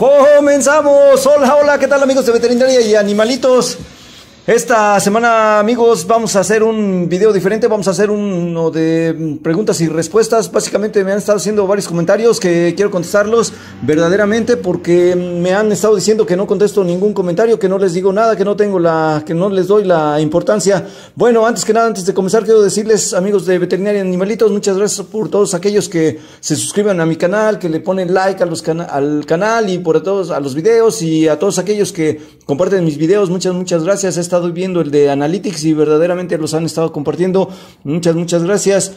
Comenzamos. Hola, hola, ¿qué tal amigos de veterinaria y animalitos? Esta semana, amigos, vamos a hacer un video diferente. Vamos a hacer uno de preguntas y respuestas. Básicamente me han estado haciendo varios comentarios que quiero contestarlos verdaderamente porque me han estado diciendo que no contesto ningún comentario, que no les digo nada, que no tengo la, que no les doy la importancia. Bueno, antes que nada, antes de comenzar, quiero decirles, amigos de Veterinaria Animalitos, muchas gracias por todos aquellos que se suscriban a mi canal, que le ponen like al canal y por todos a los videos y a todos aquellos que comparten mis videos. Muchas, muchas gracias. He estado viendo el de Analytics y verdaderamente los han estado compartiendo. Muchas, muchas gracias.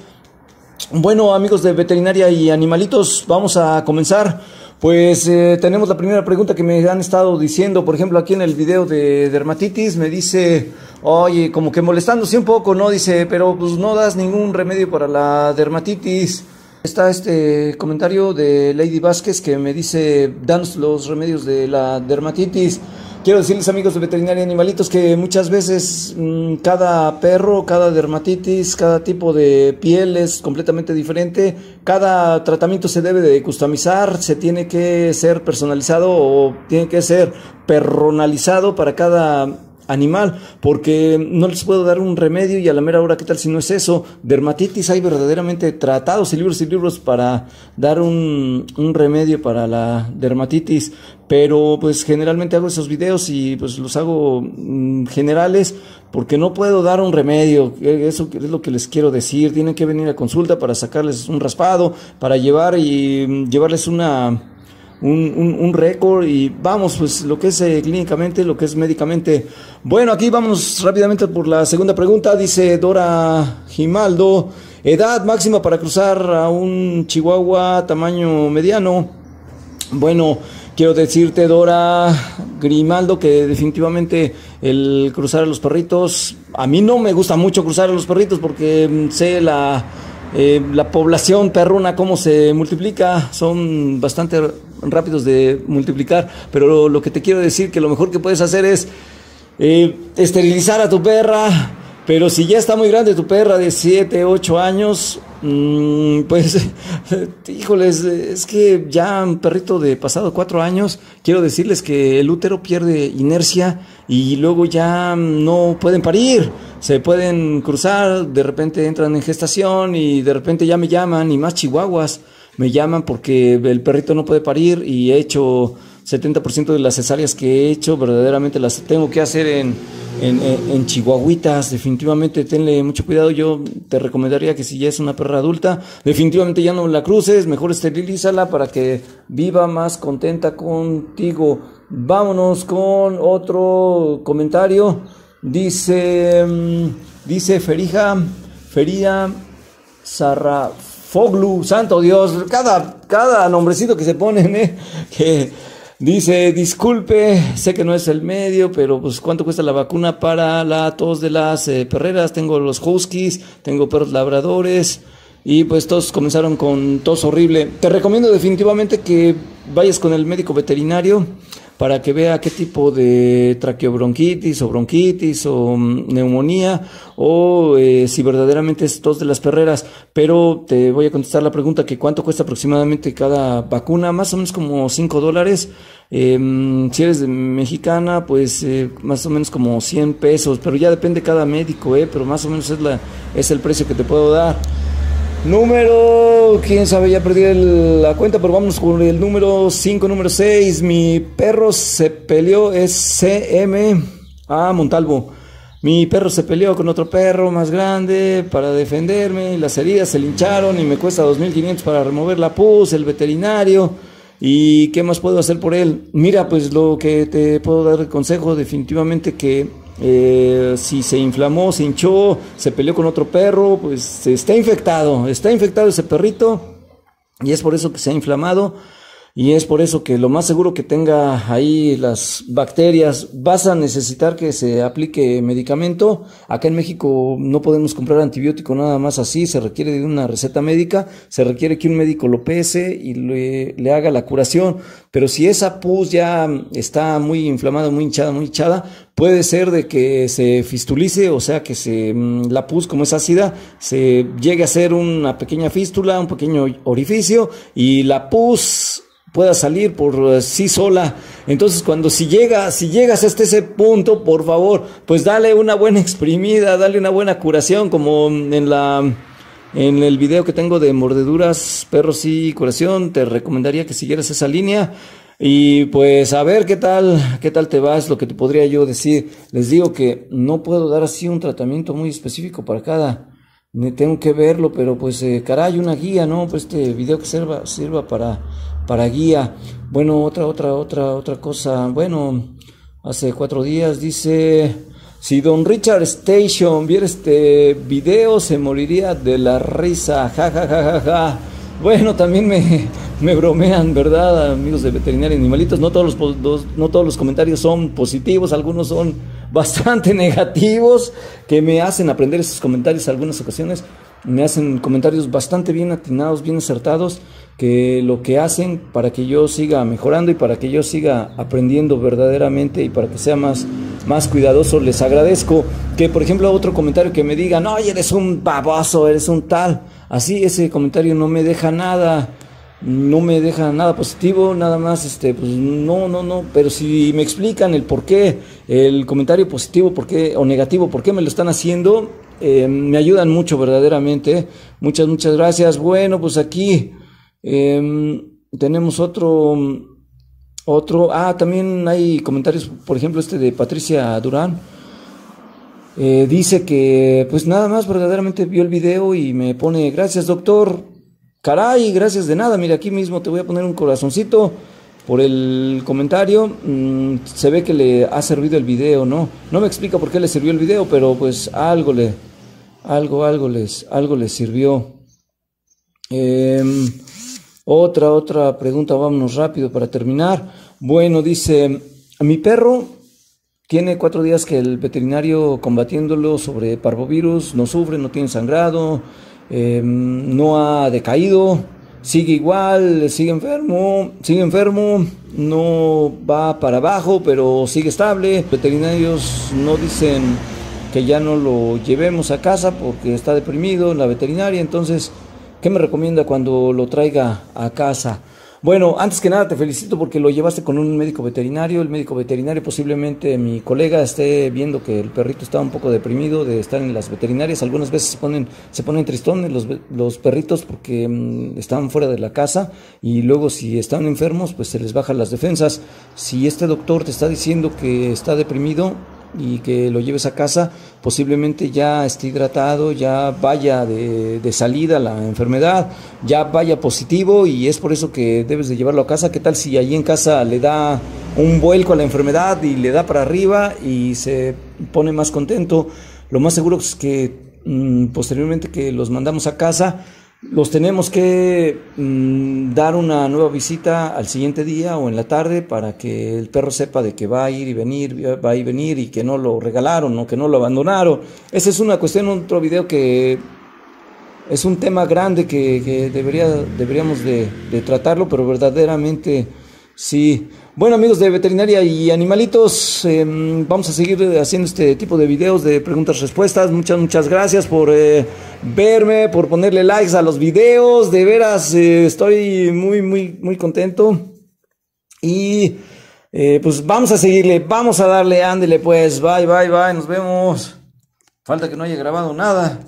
Bueno, amigos de veterinaria y animalitos, vamos a comenzar. Pues eh, tenemos la primera pregunta que me han estado diciendo, por ejemplo, aquí en el video de dermatitis, me dice, oye, como que molestándose un poco, ¿no? Dice, pero pues no das ningún remedio para la dermatitis. Está este comentario de Lady Vázquez que me dice, danos los remedios de la dermatitis. Quiero decirles amigos de veterinaria y animalitos que muchas veces mm, cada perro, cada dermatitis, cada tipo de piel es completamente diferente. Cada tratamiento se debe de customizar, se tiene que ser personalizado o tiene que ser personalizado para cada animal, porque no les puedo dar un remedio y a la mera hora, ¿qué tal si no es eso? Dermatitis, hay verdaderamente tratados y libros y libros para dar un, un remedio para la dermatitis, pero pues generalmente hago esos videos y pues los hago mm, generales porque no puedo dar un remedio, eso es lo que les quiero decir, tienen que venir a consulta para sacarles un raspado, para llevar y mm, llevarles una un, un, récord y vamos, pues lo que es eh, clínicamente, lo que es médicamente. Bueno, aquí vamos rápidamente por la segunda pregunta, dice Dora Gimaldo, edad máxima para cruzar a un chihuahua tamaño mediano. Bueno, quiero decirte, Dora Grimaldo, que definitivamente el cruzar a los perritos, a mí no me gusta mucho cruzar a los perritos porque mm, sé la... Eh, la población perruna, cómo se multiplica, son bastante rápidos de multiplicar, pero lo que te quiero decir que lo mejor que puedes hacer es eh, esterilizar a tu perra, pero si ya está muy grande tu perra de 7, 8 años, mm, pues, híjoles, es que ya un perrito de pasado 4 años, quiero decirles que el útero pierde inercia y luego ya no pueden parir, se pueden cruzar, de repente entran en gestación y de repente ya me llaman y más chihuahuas me llaman porque el perrito no puede parir y he hecho 70% de las cesáreas que he hecho, verdaderamente las tengo que hacer en, en, chihuahuitas. Definitivamente tenle mucho cuidado. Yo te recomendaría que si ya es una perra adulta, definitivamente ya no la cruces, mejor esterilízala para que viva más contenta contigo. Vámonos con otro comentario. Dice, mm, dice Ferija, Feria Sarraf Foglu, santo Dios, cada, cada nombrecito que se ponen, ¿eh? que dice, disculpe, sé que no es el medio, pero pues cuánto cuesta la vacuna para la tos de las eh, perreras, tengo los huskies, tengo perros labradores, y pues todos comenzaron con tos horrible. Te recomiendo definitivamente que vayas con el médico veterinario para que vea qué tipo de traqueobronquitis o bronquitis o mm, neumonía o eh, si verdaderamente es tos de las perreras. Pero te voy a contestar la pregunta que cuánto cuesta aproximadamente cada vacuna, más o menos como 5 dólares. Em, si eres mexicana, pues eh, más o menos como 100 pesos, pero ya depende cada médico, eh, pero más o menos es, la, es el precio que te puedo dar. Número, quién sabe, ya perdí la cuenta, pero vamos con el número 5, número 6. Mi perro se peleó, es CM a Montalvo. Mi perro se peleó con otro perro más grande para defenderme. Las heridas se lincharon y me cuesta 2.500 para remover la pus, el veterinario. ¿Y qué más puedo hacer por él? Mira, pues lo que te puedo dar consejo, definitivamente que eh, si se inflamó, se hinchó, se peleó con otro perro, pues está infectado, está infectado ese perrito y es por eso que se ha inflamado. Y es por eso que lo más seguro que tenga ahí las bacterias, vas a necesitar que se aplique medicamento. Acá en México no podemos comprar antibiótico nada más así, se requiere de una receta médica, se requiere que un médico lo pese y le, le haga la curación. Pero si esa pus ya está muy inflamada, muy hinchada, muy hinchada, puede ser de que se fistulice, o sea que se, mm, la pus como es ácida, se llegue a ser una pequeña fístula, un pequeño orificio y la pus pueda salir por eh, sí sola. Entonces, cuando si llegas, si llegas hasta ese punto, por favor, pues dale una buena exprimida, dale una buena curación, como en la en el video que tengo de mordeduras, perros y curación, te recomendaría que siguieras esa línea. Y pues a ver qué tal, qué tal te va, es lo que te podría yo decir. Les digo que no puedo dar así un tratamiento muy específico para cada. Tengo que verlo, pero pues eh, caray, una guía, ¿no? Pues este video que sirva, sirva para, para guía. Bueno, otra, otra, otra, otra cosa. Bueno, hace cuatro días dice, si don Richard Station viera este video se moriría de la risa. Ja, ja, ja, ja, ja. Bueno, también me, me bromean, ¿verdad, amigos de Veterinaria Animalitos? No todos los, no todos los comentarios son positivos, algunos son bastante negativos, que me hacen aprender esos comentarios en algunas ocasiones. Me hacen comentarios bastante bien atinados, bien acertados que lo que hacen para que yo siga mejorando y para que yo siga aprendiendo verdaderamente y para que sea más, más cuidadoso. Les agradezco que, por ejemplo, otro comentario que me digan, no, eres un baboso, eres un tal. Así ese comentario no me deja nada, no me deja nada positivo, nada más, este, pues no, no, no. Pero si me explican el por qué, el comentario positivo, por qué, o negativo, por qué me lo están haciendo, eh, me ayudan mucho verdaderamente. Muchas, muchas gracias. Bueno, pues aquí Em, tenemos otro, otro, ah, también hay comentarios, por ejemplo, este de Patricia Durán. Eh, dice que, pues nada más, verdaderamente vio el video y me pone, gracias doctor, caray, gracias de nada, mira, aquí mismo te voy a poner un corazoncito por el comentario, mm, se ve que le ha servido el video, ¿no? No me explica por qué le sirvió el video, pero pues algo le, algo, algo les, algo les sirvió. Eh, otra, otra pregunta, vámonos rápido para terminar. Bueno, dice, mi perro tiene cuatro días que el veterinario combatiéndolo sobre parvovirus, no sufre, no tiene sangrado, em, no ha decaído, sigue igual, sigue enfermo, sigue enfermo, no va para abajo, pero sigue estable. Veterinarios no dicen que ya no lo llevemos a casa porque está deprimido en la veterinaria, entonces ¿Qué me recomienda cuando lo traiga a casa? Bueno, antes que nada te felicito porque lo llevaste con un médico veterinario. El médico veterinario posiblemente mi colega esté viendo que el perrito está un poco deprimido de estar en las veterinarias. Algunas veces se ponen, se ponen tristones los, los perritos porque mm, están fuera de la casa y luego si están enfermos pues se les bajan las defensas. Si este doctor te está diciendo que está deprimido, y que lo lleves a casa, posiblemente ya esté hidratado, ya vaya de, de, salida la enfermedad, ya vaya positivo y es por eso que debes de llevarlo a casa. ¿Qué tal si allí en casa le da un vuelco a la enfermedad y le da para arriba y se pone más contento? Lo más seguro es que mm, posteriormente que los mandamos a casa, los tenemos que mm, dar una nueva visita al siguiente día o en la tarde para que el perro sepa de que va a ir y venir, va a ir y venir y que no lo regalaron o que no lo abandonaron. Esa es una cuestión, otro video que es un tema grande que, debería, deberíamos de, de tratarlo, pero verdaderamente Sí. Bueno amigos de veterinaria y animalitos, em, vamos a seguir haciendo este tipo de videos de preguntas-respuestas. Muchas, muchas gracias por eh, verme, por ponerle likes a los videos. De veras, eh, estoy muy, muy, muy contento. Y eh, pues vamos a seguirle, vamos a darle, ándele pues. Bye, bye, bye, nos vemos. Falta que no haya grabado nada.